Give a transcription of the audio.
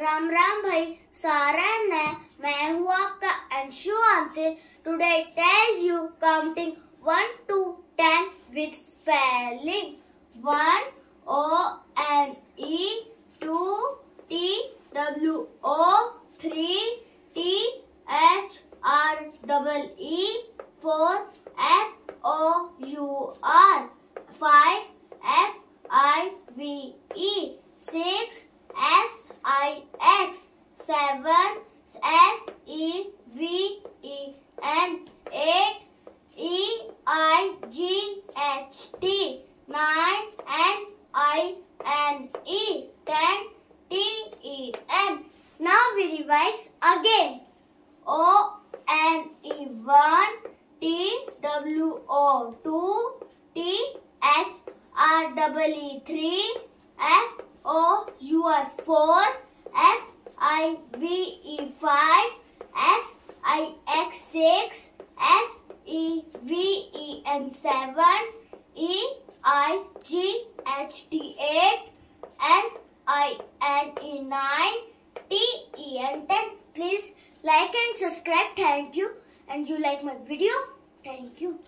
राम राम भाई, सारा ने मैं हूँ आपका अंशु आंते today tell you counting one two ten with spelling one O N E two T W O three T H R double E four F O U R five F I V E six seven S E V E N eight E I G H T nine N I N E ten T E N. Now we revise again. O N E one T W O two T H R double E three F O U R four I V E five S I X six S E V E N seven E I G H T eight N I N E nine T E N ten. Please like and subscribe. Thank you. And you like my video? Thank you.